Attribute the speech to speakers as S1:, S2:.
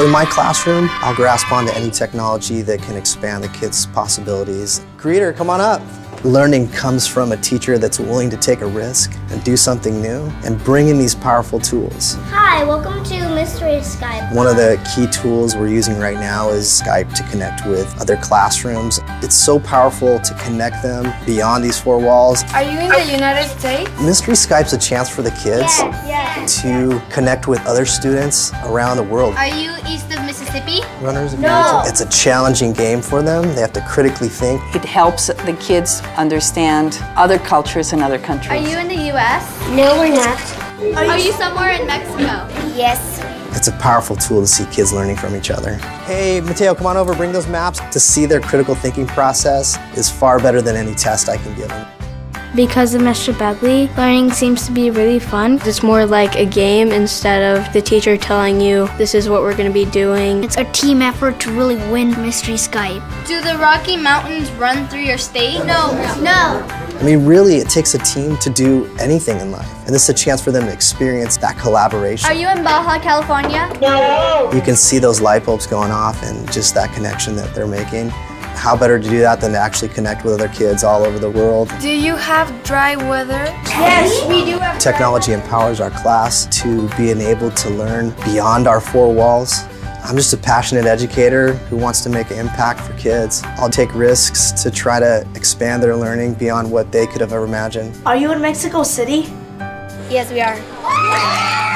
S1: In my classroom, I'll grasp onto any technology that can expand the kids' possibilities. Creator, come on up. Learning comes from a teacher that's willing to take a risk and do something new and bring in these powerful tools.
S2: Hi, welcome to Mystery Skype.
S1: One of the key tools we're using right now is Skype to connect with other classrooms. It's so powerful to connect them beyond these four walls.
S3: Are you in the United States?
S1: Mystery Skype's a chance for the kids
S2: Yeah.
S1: to connect with other students around the world.
S4: Are you east of Mississippi?
S1: Runners, if you
S2: No.
S1: It's a challenging game for them. They have to critically think.
S5: It helps the kids understand other cultures and other countries.
S4: Are you in the U.S.?
S2: No, we're not.
S4: Are you somewhere in Mexico?
S2: Yes.
S1: It's a powerful tool to see kids learning from each other. Hey, Mateo, come on over, bring those maps. To see their critical thinking process is far better than any test I can give them.
S6: Because of Mr. Begley, learning seems to be really fun. It's more like a game instead of the teacher telling you this is what we're going to be doing.
S2: It's a team effort to really win Mystery Skype.
S4: Do the Rocky Mountains run through your state? No. No.
S1: I mean, really, it takes a team to do anything in life. And this is a chance for them to experience that collaboration.
S4: Are you in Baja, California? No.
S1: You can see those light bulbs going off and just that connection that they're making. How better to do that than to actually connect with other kids all over the world?
S3: Do you have dry weather?
S4: Yes, we do have.
S1: Technology empowers our class to be enabled to learn beyond our four walls. I'm just a passionate educator who wants to make an impact for kids. I'll take risks to try to expand their learning beyond what they could have ever imagined.
S7: Are you in Mexico City?
S2: Yes, we are.